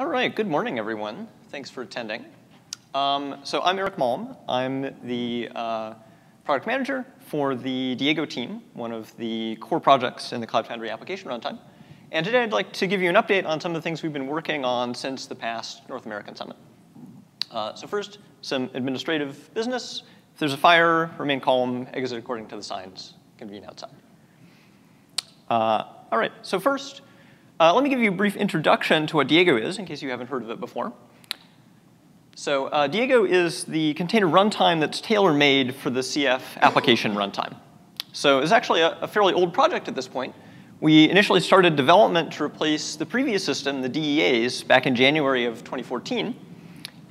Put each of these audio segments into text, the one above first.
All right, good morning, everyone. Thanks for attending. Um, so I'm Eric Malm. I'm the uh, product manager for the Diego team, one of the core projects in the Cloud Foundry application runtime. And today I'd like to give you an update on some of the things we've been working on since the past North American Summit. Uh, so first, some administrative business. If there's a fire, remain calm, exit according to the signs, convene outside. Uh, all right, so first, uh, let me give you a brief introduction to what Diego is, in case you haven't heard of it before. So uh, Diego is the container runtime that's tailor-made for the CF application runtime. So it's actually a, a, fairly old project at this point. We initially started development to replace the previous system, the DEAs, back in January of 2014.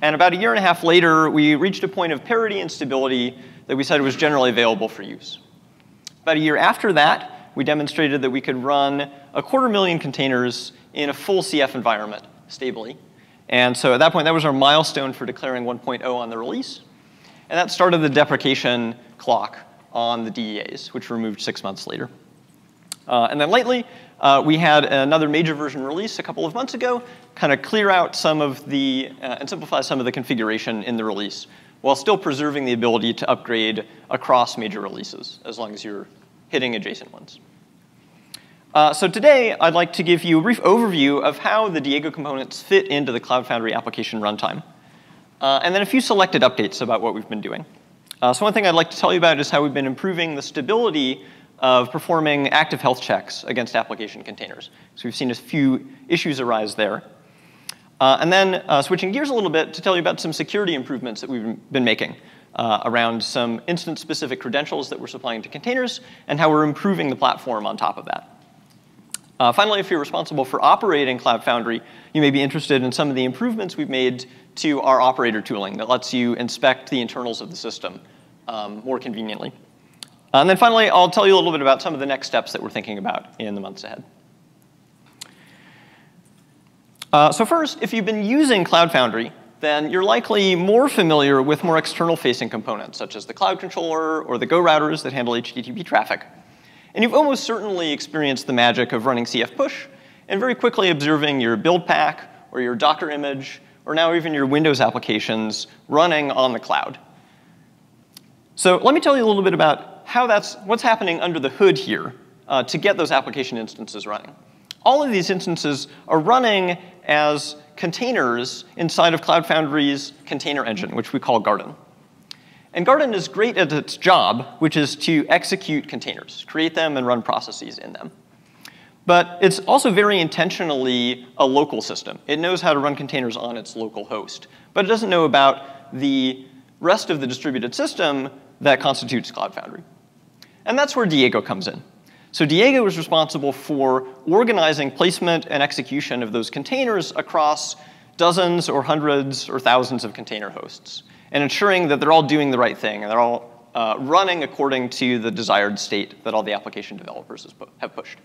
And about a year and a half later, we reached a point of parity and stability that we said was generally available for use. About a year after that, we demonstrated that we could run a quarter million containers in a full CF environment stably. And so at that point, that was our milestone for declaring 1.0 on the release. And that started the deprecation clock on the DEAs, which were removed six months later. Uh, and then lately, uh, we had another major version release a couple of months ago, kind of clear out some of the, uh, and simplify some of the configuration in the release, while still preserving the ability to upgrade across major releases, as long as you're hitting adjacent ones. Uh, so today, I'd like to give you a brief overview of how the Diego components fit into the Cloud Foundry application runtime, uh, and then a few selected updates about what we've been doing. Uh, so one thing I'd like to tell you about is how we've been improving the stability of performing active health checks against application containers. So we've seen a few issues arise there. Uh, and then uh, switching gears a little bit to tell you about some security improvements that we've been making uh, around some instance-specific credentials that we're supplying to containers and how we're improving the platform on top of that. Uh, finally, if you're responsible for operating Cloud Foundry, you may be interested in some of the improvements we've made to our operator tooling that lets you inspect the internals of the system um, more conveniently. And then finally, I'll tell you a little bit about some of the next steps that we're thinking about in the months ahead. Uh, so first, if you've been using Cloud Foundry, then you're likely more familiar with more external-facing components, such as the cloud controller or the Go routers that handle HTTP traffic. And you've almost certainly experienced the magic of running CF push and very quickly observing your build pack or your Docker image or now even your Windows applications running on the cloud. So let me tell you a little bit about how that's, what's happening under the hood here uh, to get those application instances running. All of these instances are running as containers inside of Cloud Foundry's container engine, which we call Garden. And Garden is great at its job, which is to execute containers, create them and run processes in them. But it's also very intentionally a local system. It knows how to run containers on its local host. But it doesn't know about the rest of the distributed system that constitutes Cloud Foundry. And that's where Diego comes in. So Diego is responsible for organizing placement and execution of those containers across dozens or hundreds or thousands of container hosts, and ensuring that they're all doing the right thing and they're all uh, running according to the desired state that all the application developers have pushed.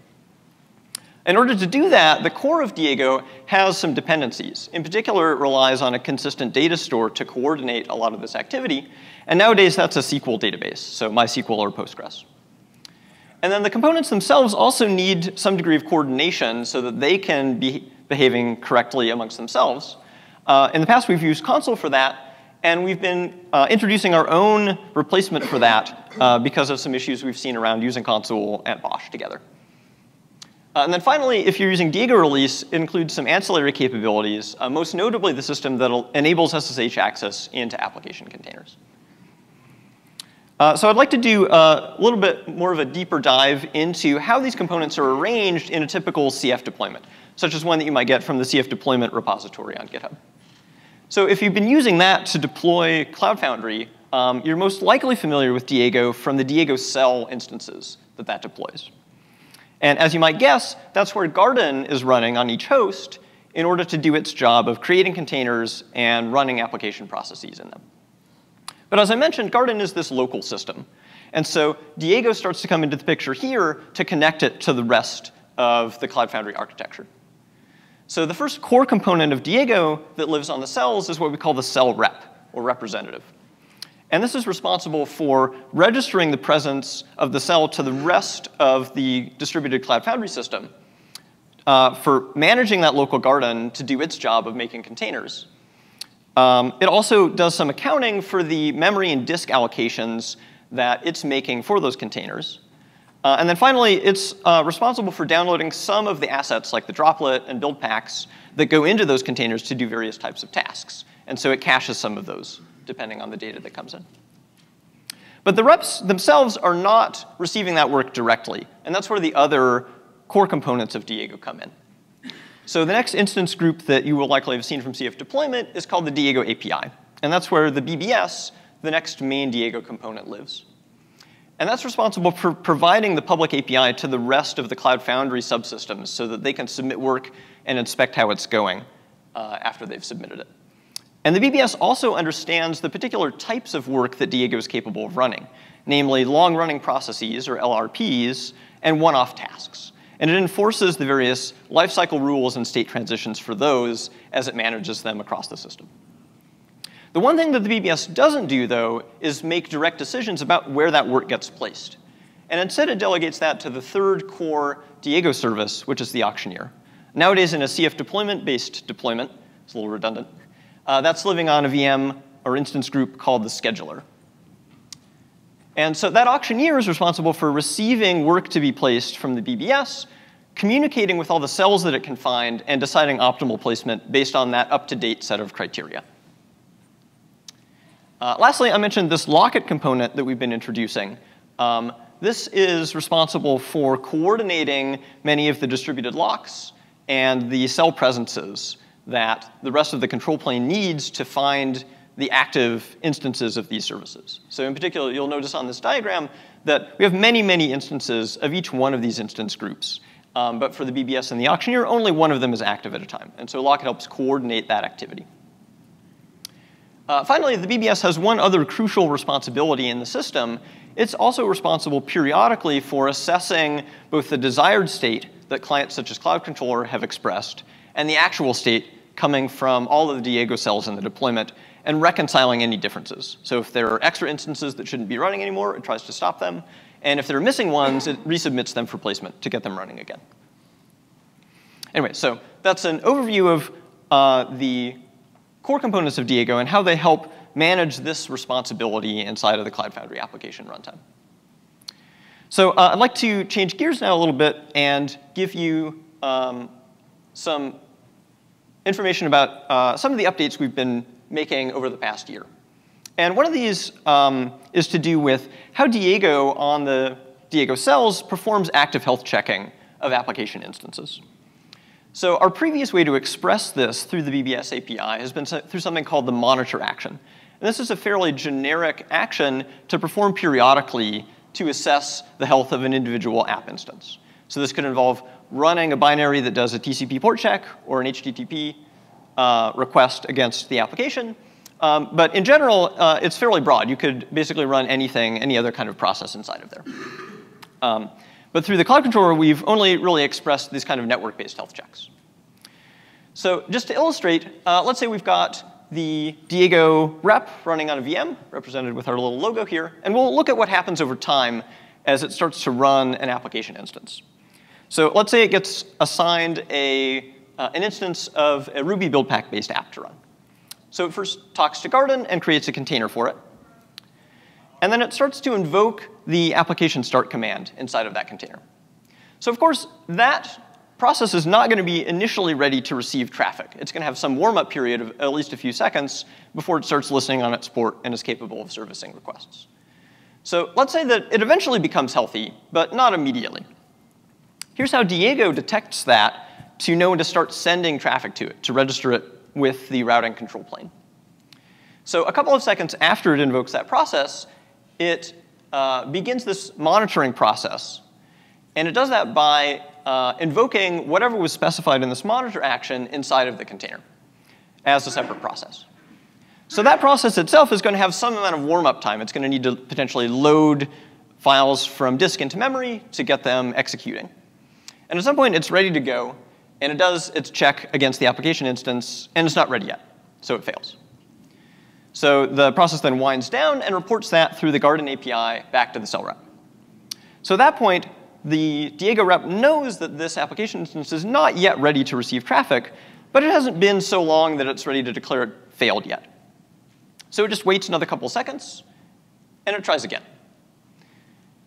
In order to do that, the core of Diego has some dependencies. In particular, it relies on a consistent data store to coordinate a lot of this activity. And nowadays, that's a SQL database, so MySQL or Postgres. And then the components themselves also need some degree of coordination so that they can be behaving correctly amongst themselves. Uh, in the past, we've used Consul for that, and we've been uh, introducing our own replacement for that uh, because of some issues we've seen around using Consul and BOSH together. Uh, and then finally, if you're using Diego release, it includes some ancillary capabilities, uh, most notably the system that enables SSH access into application containers. Uh, so I'd like to do a little bit more of a deeper dive into how these components are arranged in a typical CF deployment, such as one that you might get from the CF deployment repository on GitHub. So if you've been using that to deploy Cloud Foundry, um, you're most likely familiar with Diego from the Diego cell instances that that deploys. And as you might guess, that's where Garden is running on each host in order to do its job of creating containers and running application processes in them. But as I mentioned, Garden is this local system. And so Diego starts to come into the picture here to connect it to the rest of the Cloud Foundry architecture. So the first core component of Diego that lives on the cells is what we call the cell rep, or representative. And this is responsible for registering the presence of the cell to the rest of the distributed Cloud Foundry system uh, for managing that local garden to do its job of making containers. Um, it also does some accounting for the memory and disk allocations that it's making for those containers. Uh, and then finally, it's uh, responsible for downloading some of the assets like the droplet and build packs that go into those containers to do various types of tasks. And so it caches some of those depending on the data that comes in. But the reps themselves are not receiving that work directly. And that's where the other core components of Diego come in. So the next instance group that you will likely have seen from CF deployment is called the Diego API. And that's where the BBS, the next main Diego component, lives. And that's responsible for providing the public API to the rest of the Cloud Foundry subsystems so that they can submit work and inspect how it's going uh, after they've submitted it. And the BBS also understands the particular types of work that Diego is capable of running, namely long-running processes, or LRPs, and one-off tasks. And it enforces the various lifecycle rules and state transitions for those as it manages them across the system. The one thing that the BBS doesn't do, though, is make direct decisions about where that work gets placed. And instead, it delegates that to the third core Diego service, which is the auctioneer. Nowadays, in a CF deployment-based deployment, it's a little redundant, uh, that's living on a VM or instance group called the scheduler. And so that auctioneer is responsible for receiving work to be placed from the BBS, communicating with all the cells that it can find, and deciding optimal placement based on that up-to-date set of criteria. Uh, lastly, I mentioned this locket component that we've been introducing. Um, this is responsible for coordinating many of the distributed locks and the cell presences that the rest of the control plane needs to find the active instances of these services. So in particular, you'll notice on this diagram that we have many, many instances of each one of these instance groups. Um, but for the BBS and the auctioneer, only one of them is active at a time. And so Locket helps coordinate that activity. Uh, finally, the BBS has one other crucial responsibility in the system. It's also responsible periodically for assessing both the desired state that clients such as Cloud Controller have expressed and the actual state coming from all of the Diego cells in the deployment and reconciling any differences. So if there are extra instances that shouldn't be running anymore, it tries to stop them. And if there are missing ones, it resubmits them for placement to get them running again. Anyway, so that's an overview of uh, the core components of Diego and how they help manage this responsibility inside of the Cloud Foundry application runtime. So uh, I'd like to change gears now a little bit and give you um, some information about uh, some of the updates we've been making over the past year. And one of these um, is to do with how Diego on the Diego cells performs active health checking of application instances. So our previous way to express this through the BBS API has been through something called the monitor action. And this is a fairly generic action to perform periodically to assess the health of an individual app instance. So this could involve running a binary that does a TCP port check or an HTTP uh, request against the application. Um, but in general, uh, it's fairly broad. You could basically run anything, any other kind of process inside of there. Um, but through the cloud controller, we've only really expressed these kind of network-based health checks. So just to illustrate, uh, let's say we've got the Diego rep running on a VM, represented with our little logo here, and we'll look at what happens over time as it starts to run an application instance. So let's say it gets assigned a, uh, an instance of a Ruby build pack-based app to run. So it first talks to Garden and creates a container for it. And then it starts to invoke the application start command inside of that container. So of course, that process is not going to be initially ready to receive traffic. It's going to have some warm-up period of at least a few seconds before it starts listening on its port and is capable of servicing requests. So let's say that it eventually becomes healthy, but not immediately. Here's how Diego detects that to know when to start sending traffic to it, to register it with the routing control plane. So a couple of seconds after it invokes that process, it uh, begins this monitoring process. And it does that by uh, invoking whatever was specified in this monitor action inside of the container as a separate process. So that process itself is going to have some amount of warm-up time. It's going to need to potentially load files from disk into memory to get them executing. And at some point, it's ready to go, and it does its check against the application instance, and it's not ready yet, so it fails. So the process then winds down and reports that through the Garden API back to the cell rep. So at that point, the Diego rep knows that this application instance is not yet ready to receive traffic, but it hasn't been so long that it's ready to declare it failed yet. So it just waits another couple seconds, and it tries again.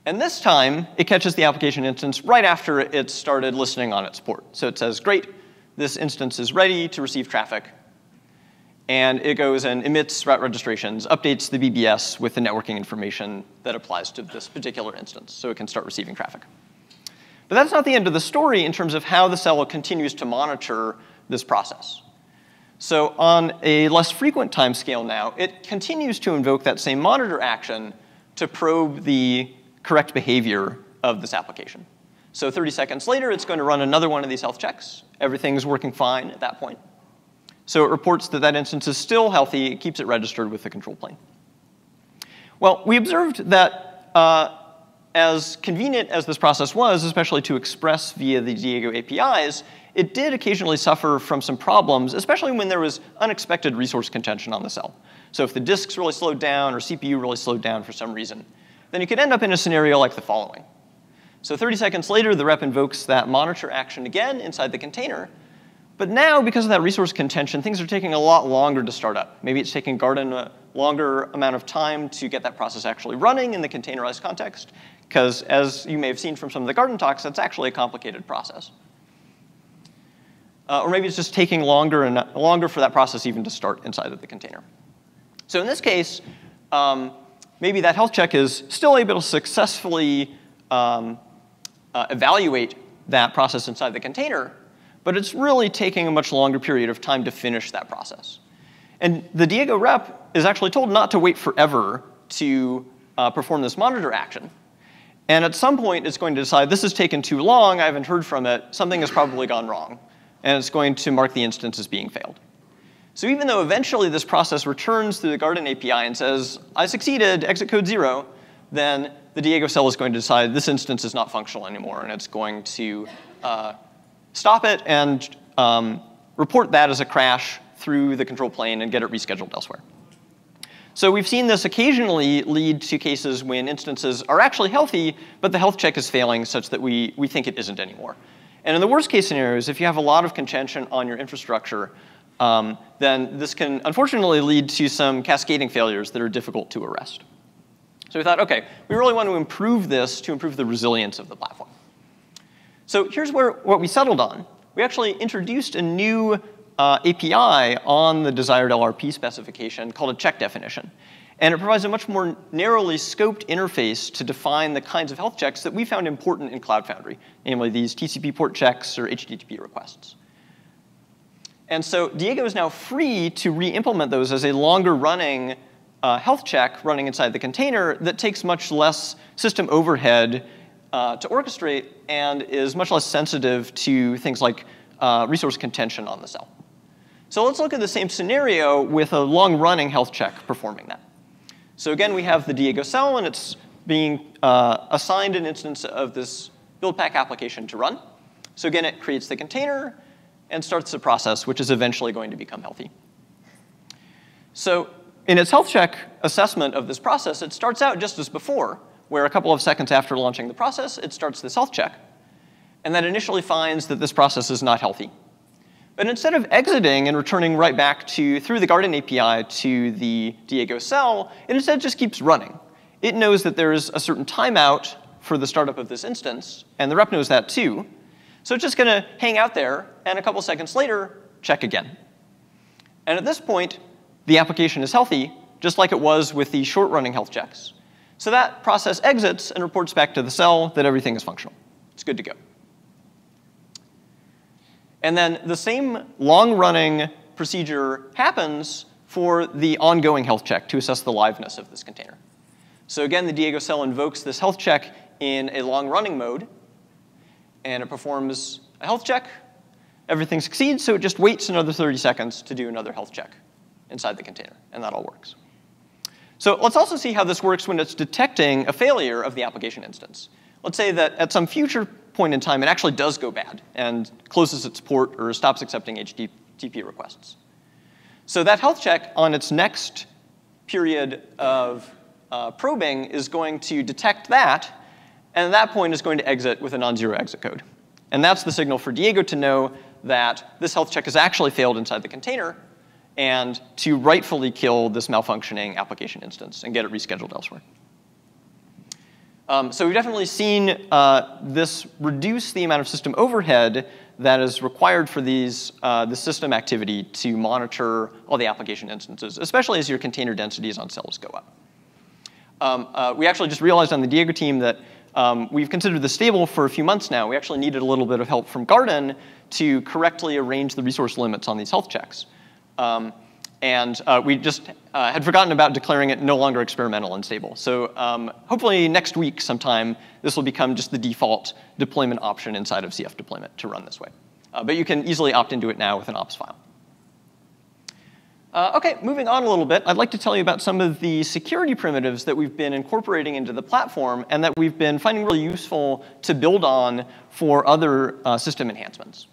And this time, it catches the application instance right after it started listening on its port. So it says, great, this instance is ready to receive traffic. And it goes and emits route registrations, updates the BBS with the networking information that applies to this particular instance, so it can start receiving traffic. But that's not the end of the story in terms of how the cell continues to monitor this process. So on a less frequent time scale now, it continues to invoke that same monitor action to probe the correct behavior of this application. So 30 seconds later, it's going to run another one of these health checks. Everything's working fine at that point. So it reports that that instance is still healthy. It keeps it registered with the control plane. Well, we observed that uh, as convenient as this process was, especially to express via the Diego APIs, it did occasionally suffer from some problems, especially when there was unexpected resource contention on the cell. So if the disks really slowed down or CPU really slowed down for some reason, then you could end up in a scenario like the following. So 30 seconds later, the rep invokes that monitor action again inside the container. But now, because of that resource contention, things are taking a lot longer to start up. Maybe it's taking Garden a longer amount of time to get that process actually running in the containerized context, because as you may have seen from some of the Garden talks, that's actually a complicated process. Uh, or maybe it's just taking longer and longer for that process even to start inside of the container. So in this case, um, maybe that health check is still able to successfully um, uh, evaluate that process inside the container, but it's really taking a much longer period of time to finish that process. And the Diego rep is actually told not to wait forever to uh, perform this monitor action. And at some point, it's going to decide, this has taken too long, I haven't heard from it, something has probably gone wrong. And it's going to mark the instance as being failed. So even though eventually this process returns through the Garden API and says, I succeeded, exit code zero, then the Diego cell is going to decide this instance is not functional anymore, and it's going to uh, stop it and um, report that as a crash through the control plane and get it rescheduled elsewhere. So we've seen this occasionally lead to cases when instances are actually healthy, but the health check is failing such that we, we think it isn't anymore. And in the worst case scenarios, if you have a lot of contention on your infrastructure, um, then this can unfortunately lead to some cascading failures that are difficult to arrest. So we thought, okay, we really want to improve this to improve the resilience of the platform. So here's where, what we settled on. We actually introduced a new uh, API on the desired LRP specification called a check definition. And it provides a much more narrowly scoped interface to define the kinds of health checks that we found important in Cloud Foundry, namely these TCP port checks or HTTP requests. And so Diego is now free to re-implement those as a longer running uh, health check running inside the container that takes much less system overhead uh, to orchestrate and is much less sensitive to things like uh, resource contention on the cell. So let's look at the same scenario with a long running health check performing that. So again, we have the Diego cell and it's being uh, assigned an instance of this build pack application to run. So again, it creates the container, and starts the process, which is eventually going to become healthy. So in its health check assessment of this process, it starts out just as before, where a couple of seconds after launching the process, it starts this health check, and that initially finds that this process is not healthy. But instead of exiting and returning right back to, through the Garden API to the Diego cell, it instead just keeps running. It knows that there's a certain timeout for the startup of this instance, and the rep knows that too, so it's just going to hang out there, and a couple seconds later, check again. And at this point, the application is healthy, just like it was with the short-running health checks. So that process exits and reports back to the cell that everything is functional. It's good to go. And then the same long-running procedure happens for the ongoing health check to assess the liveness of this container. So again, the Diego cell invokes this health check in a long-running mode, and it performs a health check. Everything succeeds, so it just waits another 30 seconds to do another health check inside the container, and that all works. So let's also see how this works when it's detecting a failure of the application instance. Let's say that at some future point in time, it actually does go bad and closes its port or stops accepting HTTP requests. So that health check on its next period of uh, probing is going to detect that and at that point is going to exit with a non-zero exit code. And that's the signal for Diego to know that this health check has actually failed inside the container and to rightfully kill this malfunctioning application instance and get it rescheduled elsewhere. Um, so we've definitely seen uh, this reduce the amount of system overhead that is required for these, uh, the system activity to monitor all the application instances, especially as your container densities on cells go up. Um, uh, we actually just realized on the Diego team that um, we've considered this stable for a few months now. We actually needed a little bit of help from Garden to correctly arrange the resource limits on these health checks. Um, and uh, we just uh, had forgotten about declaring it no longer experimental and stable. So um, hopefully next week sometime, this will become just the default deployment option inside of CF deployment to run this way. Uh, but you can easily opt into it now with an ops file. Uh, okay, moving on a little bit, I'd like to tell you about some of the security primitives that we've been incorporating into the platform and that we've been finding really useful to build on for other uh, system enhancements.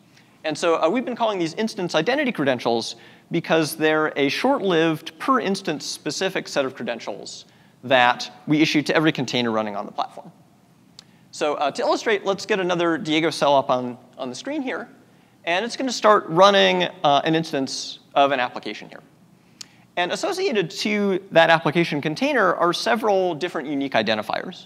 And so uh, we've been calling these instance identity credentials because they're a short-lived, per instance specific set of credentials that we issue to every container running on the platform. So uh, to illustrate, let's get another Diego cell up on, on the screen here. And it's going to start running uh, an instance of an application here. And associated to that application container are several different unique identifiers.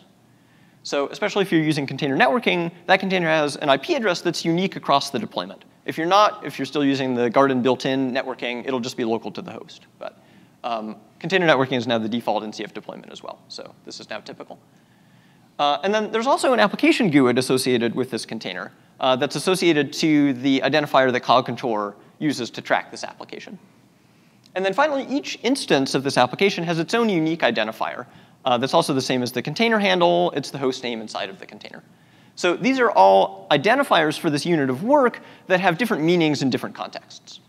So especially if you're using container networking, that container has an IP address that's unique across the deployment. If you're not, if you're still using the Garden built-in networking, it'll just be local to the host. But um, container networking is now the default in CF deployment as well. So this is now typical. Uh, and then there's also an application GUID associated with this container uh, that's associated to the identifier that Cloud Controller uses to track this application. And then finally, each instance of this application has its own unique identifier uh, that's also the same as the container handle. It's the host name inside of the container. So these are all identifiers for this unit of work that have different meanings in different contexts.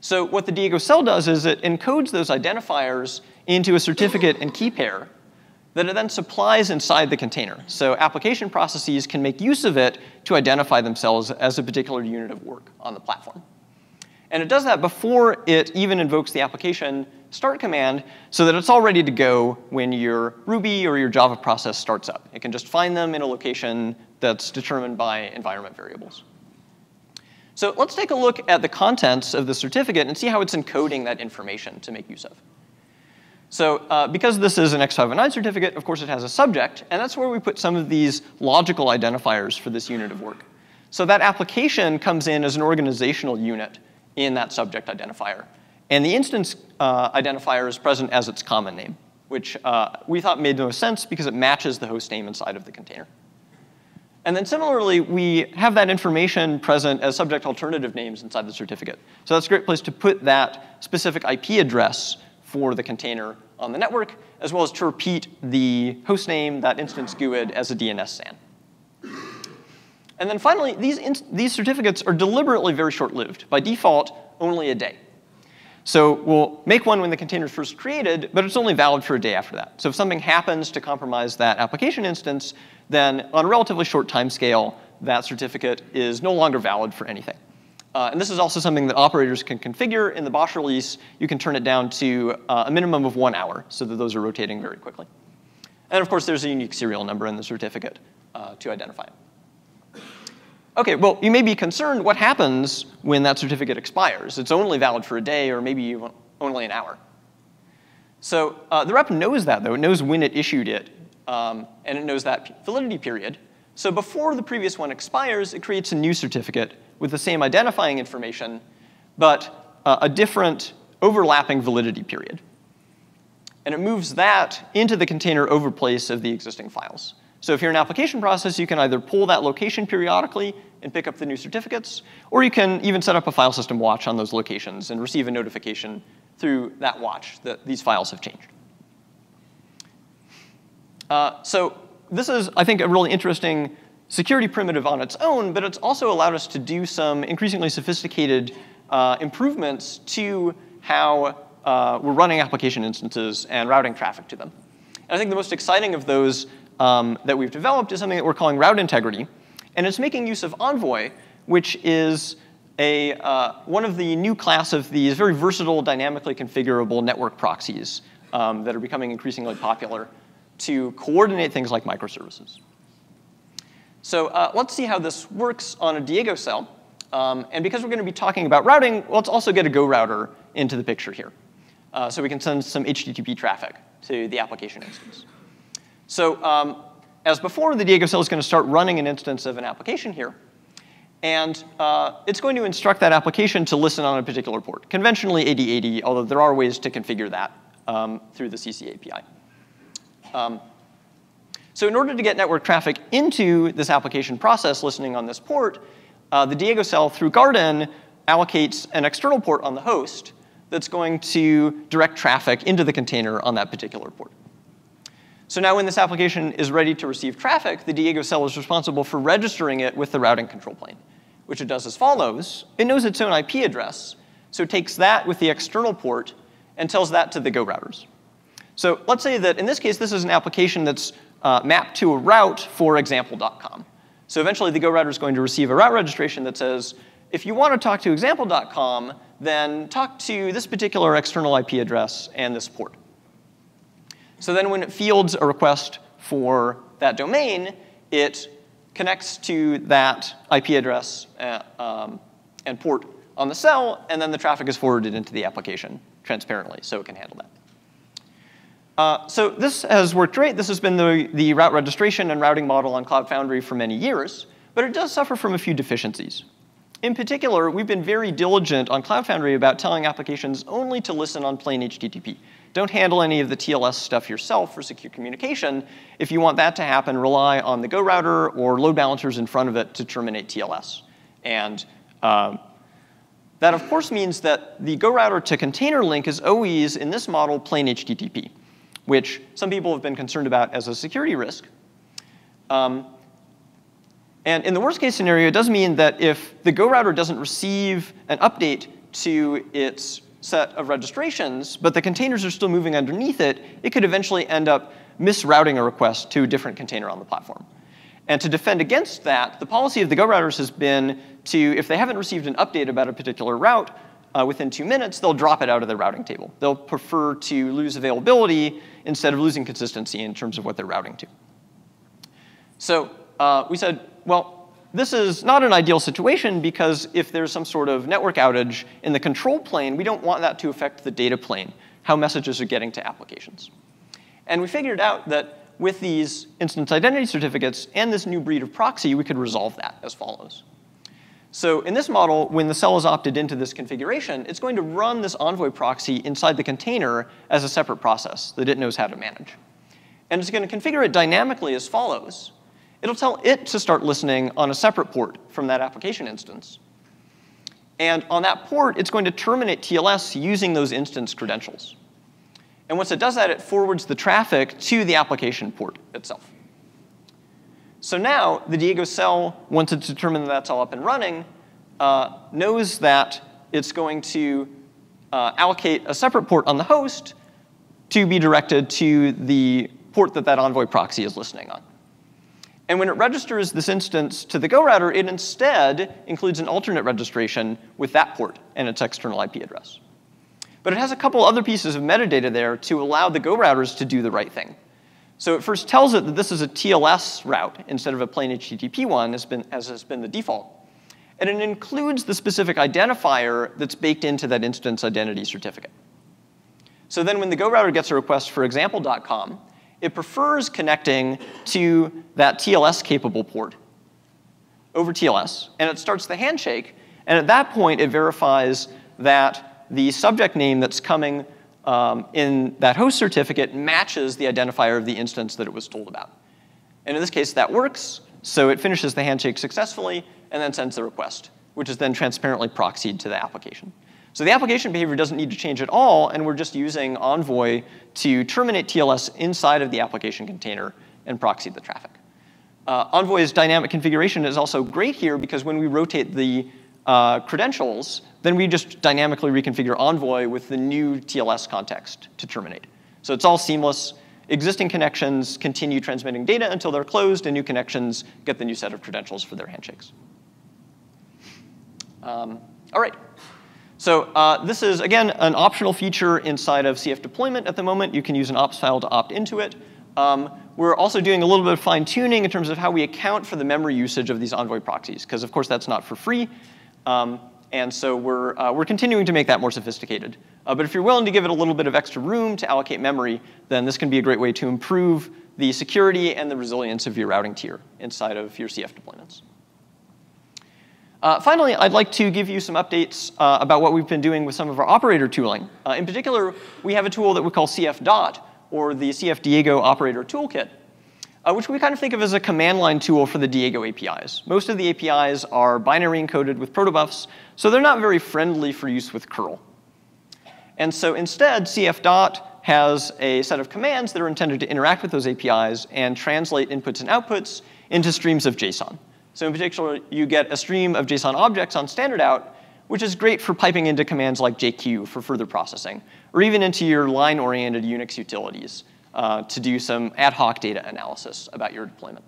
So what the Diego cell does is it encodes those identifiers into a certificate and key pair that it then supplies inside the container. So application processes can make use of it to identify themselves as a particular unit of work on the platform. And it does that before it even invokes the application start command so that it's all ready to go when your Ruby or your Java process starts up. It can just find them in a location that's determined by environment variables. So let's take a look at the contents of the certificate and see how it's encoding that information to make use of. So uh, because this is an X509 certificate, of course it has a subject, and that's where we put some of these logical identifiers for this unit of work. So that application comes in as an organizational unit in that subject identifier. And the instance uh, identifier is present as its common name, which uh, we thought made no sense because it matches the host name inside of the container. And then similarly, we have that information present as subject alternative names inside the certificate. So that's a great place to put that specific IP address for the container on the network, as well as to repeat the host name, that instance GUID, as a DNS SAN. And then finally, these, these certificates are deliberately very short-lived. By default, only a day. So we'll make one when the container is first created, but it's only valid for a day after that. So if something happens to compromise that application instance, then on a relatively short time scale, that certificate is no longer valid for anything. Uh, and this is also something that operators can configure. In the BOSH release, you can turn it down to uh, a minimum of one hour so that those are rotating very quickly. And of course, there's a unique serial number in the certificate uh, to identify it. Okay, well, you may be concerned what happens when that certificate expires. It's only valid for a day or maybe only an hour. So uh, the rep knows that, though. It knows when it issued it, um, and it knows that validity period. So before the previous one expires, it creates a new certificate with the same identifying information, but uh, a different overlapping validity period. And it moves that into the container overplace of the existing files. So if you're an application process, you can either pull that location periodically and pick up the new certificates, or you can even set up a file system watch on those locations and receive a notification through that watch that these files have changed. Uh, so this is, I think, a really interesting security primitive on its own, but it's also allowed us to do some increasingly sophisticated uh, improvements to how uh, we're running application instances and routing traffic to them. And I think the most exciting of those um, that we've developed is something that we're calling route integrity. And it's making use of Envoy, which is a, uh, one of the new class of these very versatile, dynamically configurable network proxies um, that are becoming increasingly popular to coordinate things like microservices. So uh, let's see how this works on a Diego cell. Um, and because we're going to be talking about routing, let's also get a Go router into the picture here. Uh, so we can send some HTTP traffic to the application instance. So um, as before, the Diego cell is going to start running an instance of an application here. And uh, it's going to instruct that application to listen on a particular port, conventionally 8080, although there are ways to configure that um, through the CC API. Um, so in order to get network traffic into this application process listening on this port, uh, the Diego cell through Garden allocates an external port on the host that's going to direct traffic into the container on that particular port. So now when this application is ready to receive traffic, the Diego cell is responsible for registering it with the routing control plane, which it does as follows. It knows its own IP address, so it takes that with the external port and tells that to the Go routers. So let's say that in this case, this is an application that's uh, mapped to a route for example.com. So eventually the Go router is going to receive a route registration that says, if you want to talk to example.com, then talk to this particular external IP address and this port. So then when it fields a request for that domain, it connects to that IP address uh, um, and port on the cell, and then the traffic is forwarded into the application transparently, so it can handle that. Uh, so this has worked great. This has been the, the route registration and routing model on Cloud Foundry for many years, but it does suffer from a few deficiencies. In particular, we've been very diligent on Cloud Foundry about telling applications only to listen on plain HTTP. Don't handle any of the TLS stuff yourself for secure communication. If you want that to happen, rely on the Go router or load balancers in front of it to terminate TLS. And uh, that, of course, means that the Go router to container link is always, in this model, plain HTTP, which some people have been concerned about as a security risk. Um, and in the worst case scenario, it does mean that if the Go router doesn't receive an update to its set of registrations, but the containers are still moving underneath it, it could eventually end up misrouting a request to a different container on the platform. And to defend against that, the policy of the Go routers has been to, if they haven't received an update about a particular route uh, within two minutes, they'll drop it out of the routing table. They'll prefer to lose availability instead of losing consistency in terms of what they're routing to. So uh, we said, well, this is not an ideal situation because if there's some sort of network outage in the control plane, we don't want that to affect the data plane, how messages are getting to applications. And we figured out that with these instance identity certificates and this new breed of proxy, we could resolve that as follows. So in this model, when the cell is opted into this configuration, it's going to run this Envoy proxy inside the container as a separate process that it knows how to manage. And it's going to configure it dynamically as follows it'll tell it to start listening on a separate port from that application instance. And on that port, it's going to terminate TLS using those instance credentials. And once it does that, it forwards the traffic to the application port itself. So now the Diego cell, once it's determined that that's all up and running, uh, knows that it's going to uh, allocate a separate port on the host to be directed to the port that that Envoy proxy is listening on. And when it registers this instance to the Go router, it instead includes an alternate registration with that port and its external IP address. But it has a couple other pieces of metadata there to allow the Go routers to do the right thing. So it first tells it that this is a TLS route instead of a plain HTTP one, as, been, as has been the default. And it includes the specific identifier that's baked into that instance identity certificate. So then when the Go router gets a request for example.com, it prefers connecting to that TLS capable port over TLS, and it starts the handshake. And at that point, it verifies that the subject name that's coming um, in that host certificate matches the identifier of the instance that it was told about. And in this case, that works. So it finishes the handshake successfully and then sends the request, which is then transparently proxied to the application. So the application behavior doesn't need to change at all, and we're just using Envoy to terminate TLS inside of the application container and proxy the traffic. Uh, Envoy's dynamic configuration is also great here because when we rotate the uh, credentials, then we just dynamically reconfigure Envoy with the new TLS context to terminate. So it's all seamless. Existing connections continue transmitting data until they're closed, and new connections get the new set of credentials for their handshakes. Um, all right. So uh, this is, again, an optional feature inside of CF deployment at the moment. You can use an ops file to opt into it. Um, we're also doing a little bit of fine tuning in terms of how we account for the memory usage of these Envoy proxies, because of course that's not for free. Um, and so we're, uh, we're continuing to make that more sophisticated. Uh, but if you're willing to give it a little bit of extra room to allocate memory, then this can be a great way to improve the security and the resilience of your routing tier inside of your CF deployments. Uh, finally, I'd like to give you some updates uh, about what we've been doing with some of our operator tooling. Uh, in particular, we have a tool that we call CF Dot, or the CF Diego Operator Toolkit, uh, which we kind of think of as a command line tool for the Diego APIs. Most of the APIs are binary encoded with protobufs, so they're not very friendly for use with curl. And so instead, CF Dot has a set of commands that are intended to interact with those APIs and translate inputs and outputs into streams of JSON. So in particular, you get a stream of JSON objects on standard out, which is great for piping into commands like JQ for further processing, or even into your line-oriented Unix utilities uh, to do some ad hoc data analysis about your deployment.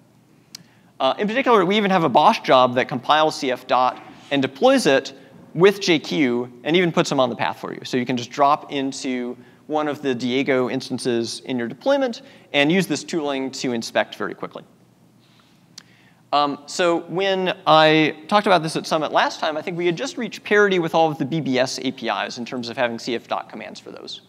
Uh, in particular, we even have a BOSH job that compiles CF dot and deploys it with JQ and even puts them on the path for you. So you can just drop into one of the Diego instances in your deployment and use this tooling to inspect very quickly. Um, so when I talked about this at Summit last time, I think we had just reached parity with all of the BBS APIs in terms of having CF dot commands for those.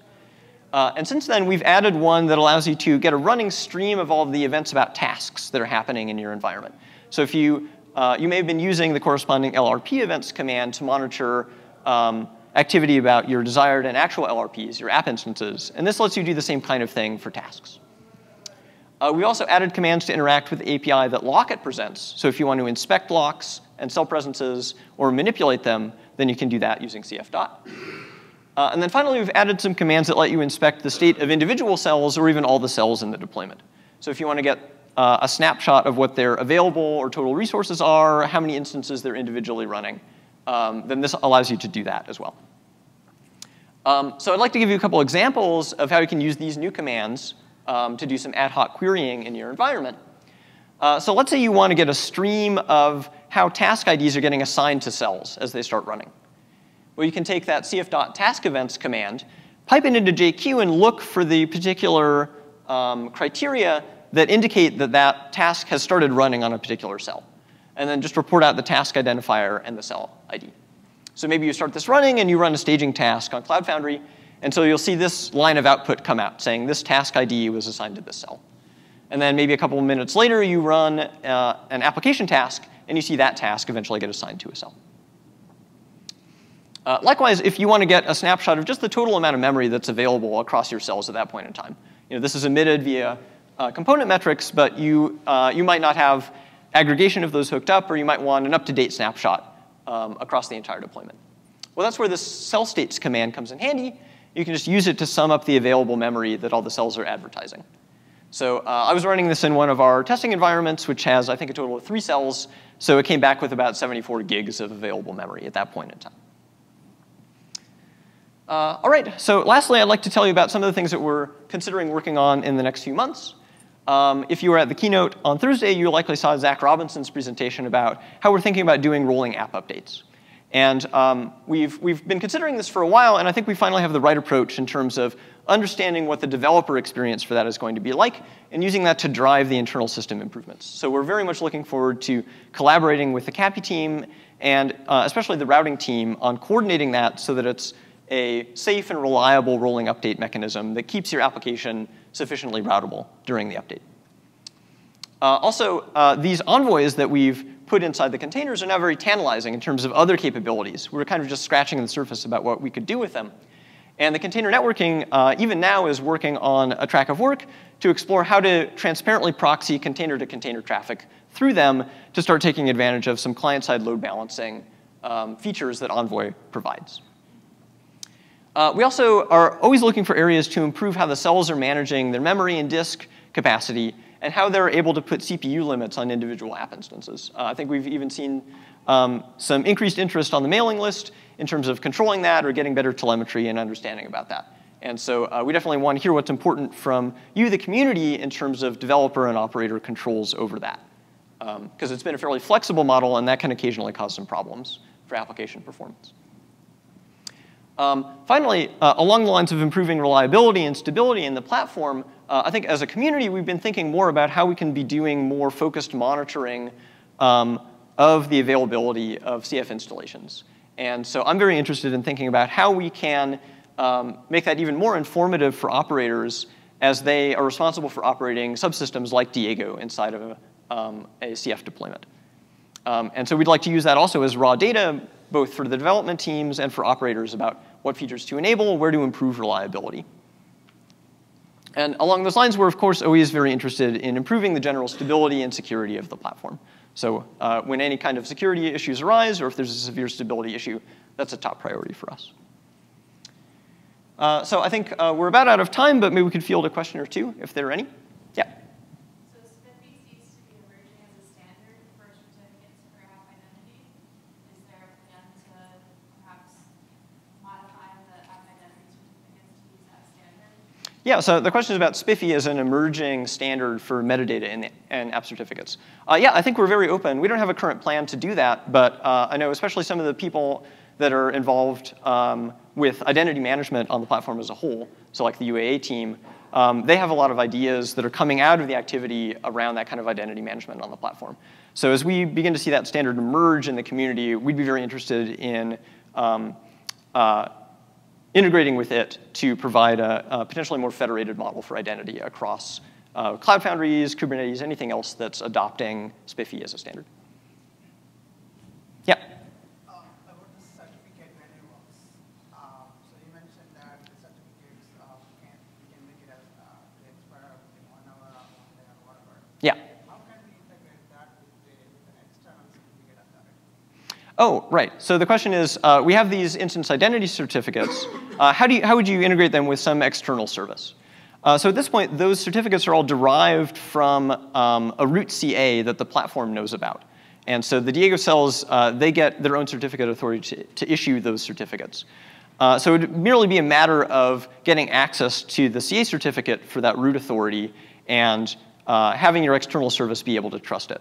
Uh, and since then, we've added one that allows you to get a running stream of all of the events about tasks that are happening in your environment. So if you, uh, you may have been using the corresponding LRP events command to monitor um, activity about your desired and actual LRPs, your app instances. And this lets you do the same kind of thing for tasks. Uh, we also added commands to interact with the API that Locket presents. So if you want to inspect locks and cell presences or manipulate them, then you can do that using CF dot. Uh, and then finally, we've added some commands that let you inspect the state of individual cells or even all the cells in the deployment. So if you want to get uh, a snapshot of what their available or total resources are, how many instances they're individually running, um, then this allows you to do that as well. Um, so I'd like to give you a couple examples of how you can use these new commands um, to do some ad hoc querying in your environment. Uh, so let's say you want to get a stream of how task IDs are getting assigned to cells as they start running. Well, you can take that cf.taskEvents command, pipe it into JQ, and look for the particular um, criteria that indicate that that task has started running on a particular cell. And then just report out the task identifier and the cell ID. So maybe you start this running and you run a staging task on Cloud Foundry, and so you'll see this line of output come out saying this task ID was assigned to this cell. And then maybe a couple of minutes later, you run uh, an application task, and you see that task eventually get assigned to a cell. Uh, likewise, if you want to get a snapshot of just the total amount of memory that's available across your cells at that point in time, you know, this is emitted via uh, component metrics, but you, uh, you might not have aggregation of those hooked up, or you might want an up-to-date snapshot um, across the entire deployment. Well, that's where this cell states command comes in handy, you can just use it to sum up the available memory that all the cells are advertising. So uh, I was running this in one of our testing environments, which has, I think, a total of three cells. So it came back with about 74 gigs of available memory at that point in time. Uh, all right, so lastly, I'd like to tell you about some of the things that we're considering working on in the next few months. Um, if you were at the keynote on Thursday, you likely saw Zach Robinson's presentation about how we're thinking about doing rolling app updates. And um, we've, we've been considering this for a while, and I think we finally have the right approach in terms of understanding what the developer experience for that is going to be like, and using that to drive the internal system improvements. So we're very much looking forward to collaborating with the CAPI team, and uh, especially the routing team, on coordinating that so that it's a safe and reliable rolling update mechanism that keeps your application sufficiently routable during the update. Uh, also, uh, these envoys that we've put inside the containers are now very tantalizing in terms of other capabilities. We're kind of just scratching the surface about what we could do with them. And the container networking, uh, even now, is working on a track of work to explore how to transparently proxy container to container traffic through them to start taking advantage of some client-side load balancing um, features that Envoy provides. Uh, we also are always looking for areas to improve how the cells are managing their memory and disk capacity and how they're able to put CPU limits on individual app instances. Uh, I think we've even seen um, some increased interest on the mailing list in terms of controlling that or getting better telemetry and understanding about that. And so uh, we definitely want to hear what's important from you, the community, in terms of developer and operator controls over that. Because um, it's been a fairly flexible model, and that can occasionally cause some problems for application performance. Um, finally, uh, along the lines of improving reliability and stability in the platform, uh, I think as a community, we've been thinking more about how we can be doing more focused monitoring um, of the availability of CF installations. And so I'm very interested in thinking about how we can um, make that even more informative for operators as they are responsible for operating subsystems like Diego inside of a, um, a CF deployment. Um, and so we'd like to use that also as raw data, both for the development teams and for operators about what features to enable, where to improve reliability. And along those lines, we're of course always very interested in improving the general stability and security of the platform. So uh, when any kind of security issues arise, or if there's a severe stability issue, that's a top priority for us. Uh, so I think uh, we're about out of time, but maybe we could field a question or two if there are any. Yeah. So SPIFFE seems to be emerging as a standard for certificates for app identity. Is there a plan to perhaps modify the app identity certificates to use that standard? Yeah, so the question is about SPIFFE as an emerging standard for metadata in, in app certificates. Uh, yeah, I think we're very open. We don't have a current plan to do that, but uh, I know especially some of the people that are involved um, with identity management on the platform as a whole, so like the UAA team, um, they have a lot of ideas that are coming out of the activity around that kind of identity management on the platform. So as we begin to see that standard emerge in the community, we'd be very interested in um, uh, integrating with it to provide a, a, potentially more federated model for identity across uh, Cloud Foundries, Kubernetes, anything else that's adopting SPIFFE as a standard. Yeah. Oh, right. So the question is, uh, we have these instance identity certificates. Uh, how, do you, how would you integrate them with some external service? Uh, so at this point, those certificates are all derived from um, a root CA that the platform knows about. And so the Diego cells, uh, they get their own certificate authority to, to issue those certificates. Uh, so it would merely be a matter of getting access to the CA certificate for that root authority and uh, having your external service be able to trust it.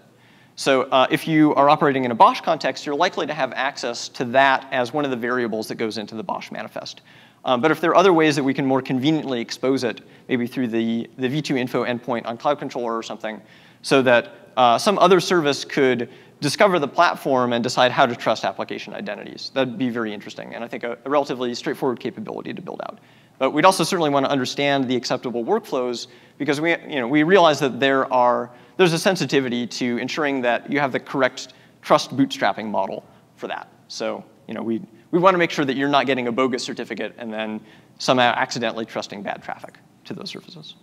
So uh, if you are operating in a BOSH context, you're likely to have access to that as one of the variables that goes into the BOSH manifest. Um, but if there are other ways that we can more conveniently expose it, maybe through the, the v2 info endpoint on Cloud Controller or something, so that uh, some other service could discover the platform and decide how to trust application identities. That'd be very interesting, and I think a, a relatively straightforward capability to build out. But we'd also certainly want to understand the acceptable workflows because we, you know, we realize that there are there's a sensitivity to ensuring that you have the correct trust bootstrapping model for that. So you know, we, we want to make sure that you're not getting a bogus certificate and then somehow accidentally trusting bad traffic to those services.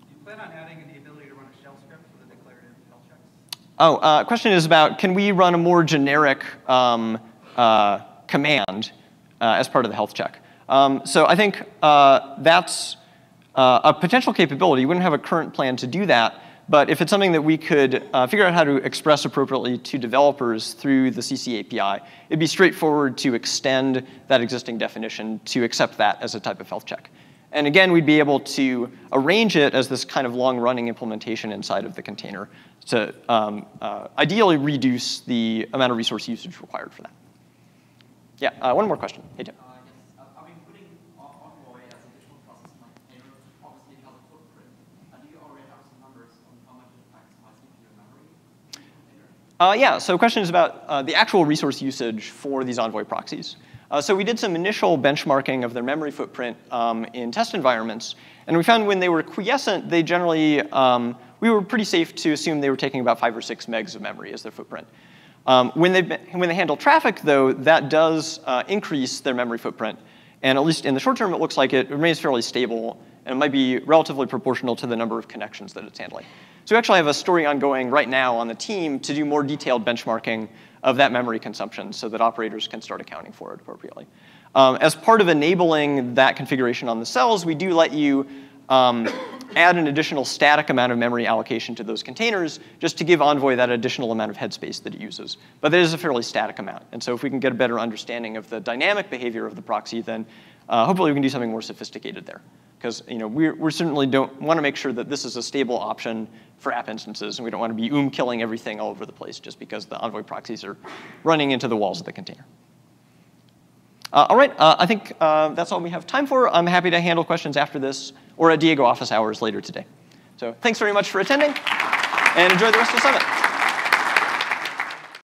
Do you plan on adding the ability to run a shell script for the declarative health checks? Oh, uh, question is about can we run a more generic um, uh, command uh, as part of the health check? Um, so I think uh, that's uh, a potential capability. We wouldn't have a current plan to do that, but if it's something that we could uh, figure out how to express appropriately to developers through the CC API, it'd be straightforward to extend that existing definition to accept that as a type of health check. And again, we'd be able to arrange it as this kind of long-running implementation inside of the container to um, uh, ideally reduce the amount of resource usage required for that. Yeah, uh, one more question. Hey, Tim. Uh, yeah, so question is about uh, the actual resource usage for these Envoy proxies. Uh, so we did some initial benchmarking of their memory footprint um, in test environments, and we found when they were quiescent, they generally, um, we were pretty safe to assume they were taking about five or six megs of memory as their footprint. Um, when, they, when they handle traffic, though, that does uh, increase their memory footprint, and at least in the short term, it looks like it remains fairly stable, and it might be relatively proportional to the number of connections that it's handling. So we actually have a story ongoing right now on the team to do more detailed benchmarking of that memory consumption so that operators can start accounting for it appropriately. Um, as part of enabling that configuration on the cells, we do let you um, add an additional static amount of memory allocation to those containers just to give Envoy that additional amount of headspace that it uses. But that is a fairly static amount. And so if we can get a better understanding of the dynamic behavior of the proxy, then uh, hopefully we can do something more sophisticated there because you know, we certainly don't want to make sure that this is a stable option for app instances, and we don't want to be oom killing everything all over the place just because the Envoy proxies are running into the walls of the container. Uh, all right, uh, I think uh, that's all we have time for. I'm happy to handle questions after this or at Diego office hours later today. So thanks very much for attending, and enjoy the rest of the summit.